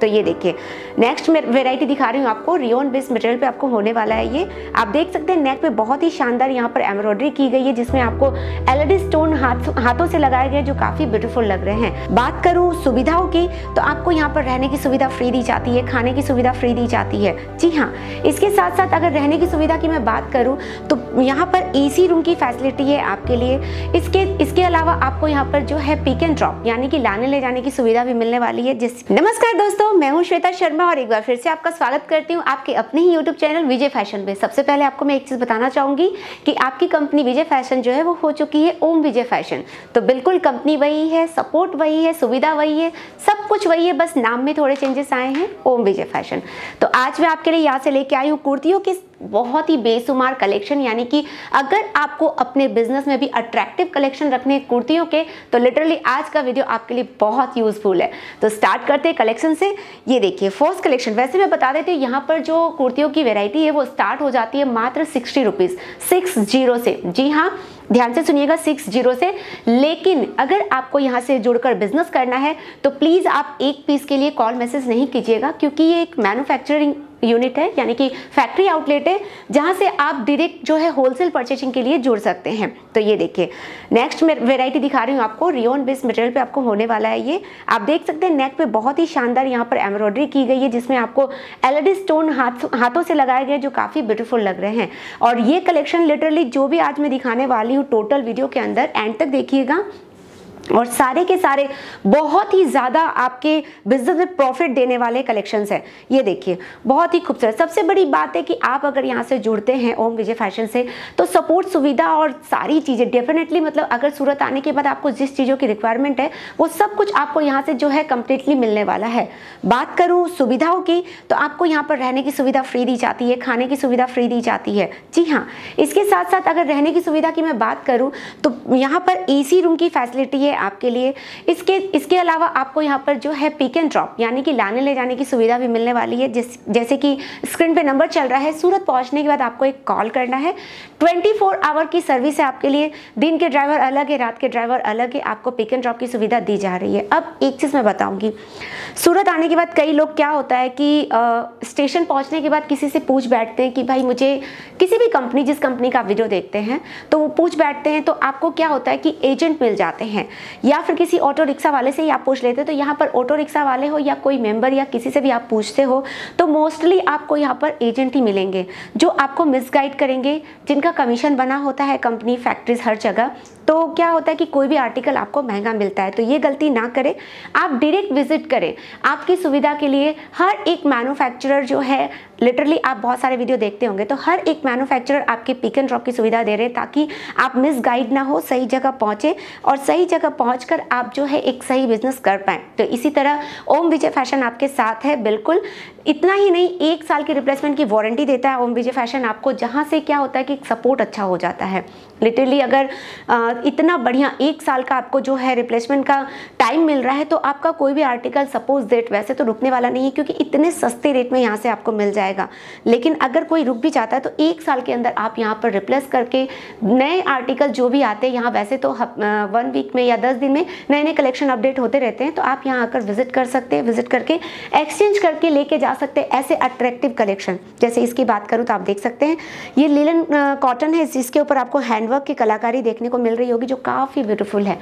तो ये देखिए नेक्स्ट वेराइटी दिखा रही हूँ आपको रियोन बेस्ड मटेरियल पे आपको होने वाला है ये। आप देख सकते हैं नेक पे बहुत ही शानदार यहाँ पर एम्ब्रॉयडरी की गई है, जिसमें आपको एलईडी स्टोन हाथ, हाथों से लगाए गए, जो काफ़ी ब्यूटीफुल लग रहे हैं। बात करूँ सुविधाओं की तो आपको यहाँ पर रहने की सुविधा फ्री दी जाती है, खाने की सुविधा फ्री दी जाती है। जी हाँ इसके साथ साथ अगर रहने की सुविधा की मैं बात करूँ तो यहाँ पर एसी रूम की फैसिलिटी है आपके लिए। इसके इसके अलावा आपको यहाँ पर जो है पिक एंड ड्रॉप यानी कि लाने ले जाने की सुविधा भी मिलने वाली है, जिस नमस्कार दोस्तों मैं हूँ श्वेता शर्मा और एक बार फिर से आपका स्वागत करती हूँ आपके अपने ही यूट्यूब चैनल विजय फ़ैशन पे। सबसे पहले आपको मैं एक चीज़ बताना चाहूँगी कि आपकी कंपनी विजय फ़ैशन जो है वो हो चुकी है ओम विजय फ़ैशन। तो बिल्कुल कंपनी वही है, सपोर्ट वही है, सुविधा वही है, सब कुछ वही है, बस नाम में थोड़े चेंजेस आए हैं ओम विजय फ़ैशन। तो आज मैं आपके लिए यहाँ से लेके आई हूँ कुर्तियों की बहुत ही बेसुमार कलेक्शन यानी कि अगर आपको अपने बिज़नेस में भी अट्रैक्टिव कलेक्शन रखने कुर्तियों के तो लिटरली आज का वीडियो आपके लिए बहुत यूजफुल है। तो स्टार्ट करते हैं कलेक्शन से। ये देखिए फ़र्स्ट कलेक्शन वैसे मैं बता देती हूँ, यहाँ पर जो कुर्तियों की वेराइटी है, वो स्टार्ट हो जाती है मात्र सिक्सटी रुपीज़ सिक्स ज़ीरो से। जी हाँ ध्यान से सुनिएगा सिक्स ज़ीरो से। लेकिन अगर आपको यहाँ से जुड़कर बिज़नेस करना है तो प्लीज़ आप एक पीस के लिए कॉल मैसेज नहीं कीजिएगा, क्योंकि ये एक मैन्युफैक्चरिंग यूनिट है, यानी कि फैक्ट्री आउटलेट है, जहाँ से आप डायरेक्ट जो है होलसेल परचेसिंग के लिए जुड़ सकते हैं। तो ये देखिए नेक्स्ट मैं वेराइटी दिखा रही हूँ आपको रियोन बेस्ड मटेरियल पे आपको होने वाला है ये। आप देख सकते हैं नेक पे बहुत ही शानदार यहाँ पर एम्ब्रॉयडरी की गई है, जिसमें आपको एलईडी स्टोन हाथ, हाथों से लगाए गए जो काफ़ी ब्यूटीफुल लग रहे हैं। और ये कलेक्शन लिटरली जो भी आज मैं दिखाने वाली हूँ टोटल वीडियो के अंदर एंड तक देखिएगा। और सारे के सारे बहुत ही ज़्यादा आपके बिज़नेस में प्रॉफिट देने वाले कलेक्शंस हैं। ये देखिए, बहुत ही खूबसूरत। सबसे बड़ी बात है कि आप अगर यहाँ से जुड़ते हैं ओम विजय फ़ैशन से तो सपोर्ट सुविधा और सारी चीज़ें डेफिनेटली मतलब अगर सूरत आने के बाद आपको जिस चीज़ों की रिक्वायरमेंट है, वो सब कुछ आपको यहाँ से जो है कम्प्लीटली मिलने वाला है। बात करूँ सुविधाओं की तो आपको यहाँ पर रहने की सुविधा फ्री दी जाती है, खाने की सुविधा फ्री दी जाती है। जी हाँ इसके साथ साथ अगर रहने की सुविधा की मैं बात करूँ तो यहाँ पर एसी रूम की फैसिलिटी है आपके लिए। इसके इसके अलावा आपको यहाँ पर जो है पिक एंड ड्रॉप यानी कि लाने ले जाने की सुविधा भी मिलने वाली है, जिस, जैसे कि स्क्रीन पे नंबर चल रहा है, सूरत पहुँचने के बाद आपको एक कॉल करना है। 24 आवर की सर्विस है आपके लिए। दिन के ड्राइवर अलग है, रात के ड्राइवर अलग है, आपको पिक एंड ड्रॉप की सुविधा दी जा रही है। अब एक चीज़ मैं बताऊँगी। सूरत आने के बाद कई लोग क्या होता है कि स्टेशन पहुँचने के बाद किसी से पूछ बैठते हैं कि भाई मुझे किसी भी कंपनी जिस कंपनी का वीडियो देखते हैं तो वो पूछ बैठते हैं तो आपको क्या होता है कि एजेंट मिल जाते हैं। या फिर किसी ऑटो रिक्शा वाले से ही आप पूछ लेते तो यहाँ पर ऑटो रिक्शा वाले हो या कोई मेंबर या किसी से भी आप पूछते हो तो मोस्टली आपको यहाँ पर एजेंट ही मिलेंगे, जो आपको मिसगाइड करेंगे, जिनका कमीशन बना होता है कंपनी, फैक्ट्रीज, हर जगह। तो क्या होता है कि कोई भी आर्टिकल आपको महँगा मिलता है तो ये गलती ना करें। आप डायरेक्ट विज़िट करें। आपकी सुविधा के लिए हर एक मैन्युफैक्चरर जो है लिटरली आप बहुत सारे वीडियो देखते होंगे तो हर एक मैन्युफैक्चरर आपके पिक एंड ड्रॉप की सुविधा दे रहे हैं ताकि आप मिस गाइड ना हो, सही जगह पहुँचे और सही जगह पहुँच आप जो है एक सही बिज़नेस कर पाएँ। तो इसी तरह ओम विजय फ़ैशन आपके साथ है, बिल्कुल। इतना ही नहीं, एक साल की रिप्लेसमेंट की वारंटी देता है ओम विजय फ़ैशन आपको, जहाँ से क्या होता है कि सपोर्ट अच्छा हो जाता है। लिटरली अगर इतना बढ़िया एक साल का आपको जो है रिप्लेसमेंट का टाइम मिल रहा है तो आपका कोई भी आर्टिकल सपोज़ डेट वैसे तो रुकने वाला नहीं है, क्योंकि इतने सस्ते रेट में यहाँ से आपको मिल जाएगा। लेकिन अगर कोई रुक भी जाता है तो एक साल के अंदर आप यहाँ पर रिप्लेस करके नए आर्टिकल जो भी आते हैं यहाँ, वैसे तो वन वीक में या दस दिन में नए नए कलेक्शन अपडेट होते रहते हैं तो आप यहाँ आकर विज़िट कर सकते हैं विज़िट करके एक्सचेंज करके लेके जा सकते हैं ऐसे अट्रैक्टिव कलेक्शन जैसे इसकी बात करूँ तो आप देख सकते हैं, ये लीलन कॉटन है, जिसके ऊपर आपको हैंडवर्क की कलाकारी देखने को मिल रही होगी जो काफ़ी ब्यूटीफुल है।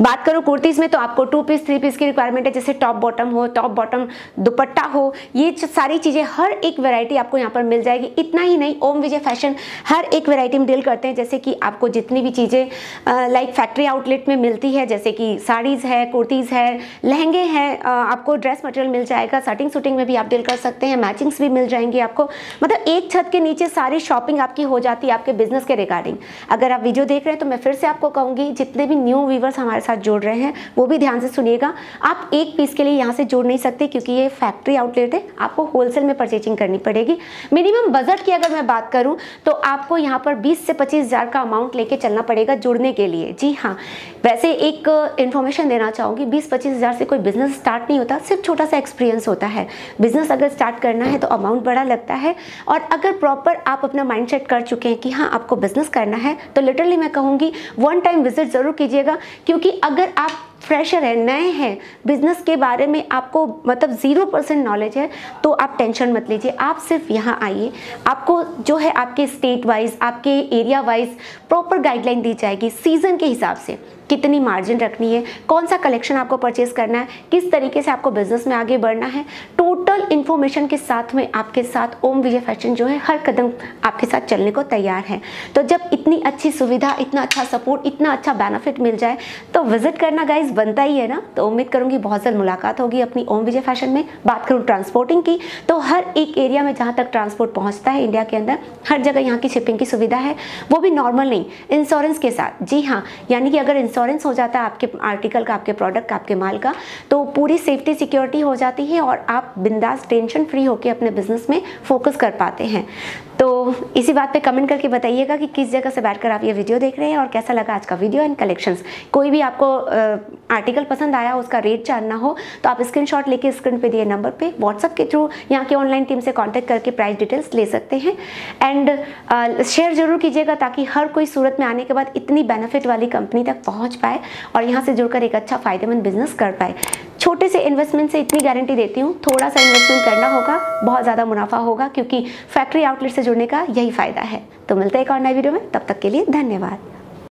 बात करो कुर्तीज में तो आपको टू पीस थ्री पीस की रिक्वायरमेंट है, जैसे टॉप बॉटम हो टॉप बॉटम दुपट्टा हो, ये सारी चीज़ें, हर एक वेरायटी आपको यहाँ पर मिल जाएगी। इतना ही नहीं, ओम विजय फ़ैशन हर एक वेरायटी में डील करते हैं, जैसे कि आपको जितनी भी चीज़ें लाइक फैक्ट्री आउटलेट में मिलती है, जैसे कि साड़ीज़ है, कुर्तीज़ है, लहंगे हैं आपको ड्रेस मटेरियल मिल जाएगा सटिंग सुटिंग में भी आप डील कर सकते हैं मैचिंग्स भी मिल जाएँगी आपको। मतलब एक छत के नीचे सारी शॉपिंग आपकी हो जाती है आपके बिज़नेस के रिगार्डिंग अगर आप वीडियो देख रहे हैं तो मैं फिर से आपको कहूँगी, जितने भी न्यू व्यूवर्स हमारे साथ जुड़ रहे हैं, वो भी ध्यान से सुनिएगा। आप एक पीस के लिए यहाँ से जुड़ नहीं सकते क्योंकि ये फैक्ट्री आउटलेट है, आपको होलसेल में परचेजिंग करनी पड़ेगी। मिनिमम बजट की अगर मैं बात करूँ तो आपको यहाँ पर बीस से पच्चीस हज़ार का अमाउंट लेके चलना पड़ेगा जुड़ने के लिए। जी हाँ वैसे एक इन्फॉर्मेशन देना चाहूँगी, बीस पच्चीस हज़ार से कोई बिज़नेस स्टार्ट नहीं होता, सिर्फ़ छोटा सा एक्सपीरियंस होता है। बिज़नेस अगर स्टार्ट करना है तो अमाउंट बड़ा लगता है और अगर प्रॉपर आप अपना माइंड सेट कर चुके हैं कि हाँ आपको बिज़नेस करना है तो लिटरली मैं कहूँगी वन टाइम विज़िट ज़रूर कीजिएगा, क्योंकि अगर आप फ्रेशर हैं, नए हैं बिज़नेस के बारे में आपको मतलब ज़ीरो परसेंट नॉलेज है तो आप टेंशन मत लीजिए। आप सिर्फ़ यहाँ आइए। आपको जो है आपके स्टेट वाइज आपके एरिया वाइज प्रॉपर गाइडलाइन दी जाएगी सीज़न के हिसाब से। कितनी मार्जिन रखनी है, कौन सा कलेक्शन आपको परचेज करना है, किस तरीके से आपको बिज़नेस में आगे बढ़ना है टोटल इन्फॉर्मेशन के साथ में आपके साथ ओम विजय फ़ैशन जो है, हर कदम आपके साथ चलने को तैयार है। तो जब इतनी अच्छी सुविधा, इतना अच्छा सपोर्ट इतना अच्छा बेनिफिट मिल जाए तो विज़िट करना गाइज़ बनता ही है ना। तो उम्मीद करूँगी बहुत जल्द मुलाकात होगी अपनी ओम विजय फ़ैशन में। बात करूँ ट्रांसपोर्टिंग की तो हर एक एरिया में जहाँ तक ट्रांसपोर्ट पहुँचता है इंडिया के अंदर, हर जगह यहाँ की शिपिंग की सुविधा है। वो भी नॉर्मल नहीं इंश्योरेंस के साथ। जी हाँ यानी कि अगर इंश्योरेंस हो जाता है आपके आर्टिकल का, आपके प्रोडक्ट का, आपके माल का तो पूरी सेफ्टी सिक्योरिटी हो जाती है और आप बिंदास टेंशन फ्री होकर अपने बिज़नेस में फोकस कर पाते हैं। तो इसी बात पे कमेंट करके बताइएगा कि किस जगह से बैठकर आप ये वीडियो देख रहे हैं और कैसा लगा आज का वीडियो एंड कलेक्शंस कोई भी आपको आर्टिकल पसंद आया उसका रेट जानना हो तो आप स्क्रीनशॉट लेके स्क्रीन पे दिए नंबर पे व्हाट्सअप के थ्रू यहाँ के ऑनलाइन टीम से कांटेक्ट करके प्राइस डिटेल्स ले सकते हैं। एंड शेयर ज़रूर कीजिएगा ताकि हर कोई सूरत में आने के बाद इतनी बेनिफिट वाली कंपनी तक पहुँच पाए और यहाँ से जुड़कर एक अच्छा फ़ायदेमंद बिज़नेस कर पाए। छोटे से इन्वेस्टमेंट से इतनी गारंटी देती हूँ, थोड़ा सा इन्वेस्टमेंट करना होगा, बहुत ज़्यादा मुनाफा होगा, क्योंकि फैक्ट्री आउटलेट से जुड़ने का यही फ़ायदा है। तो मिलते हैं एक और नए वीडियो में, तब तक के लिए धन्यवाद।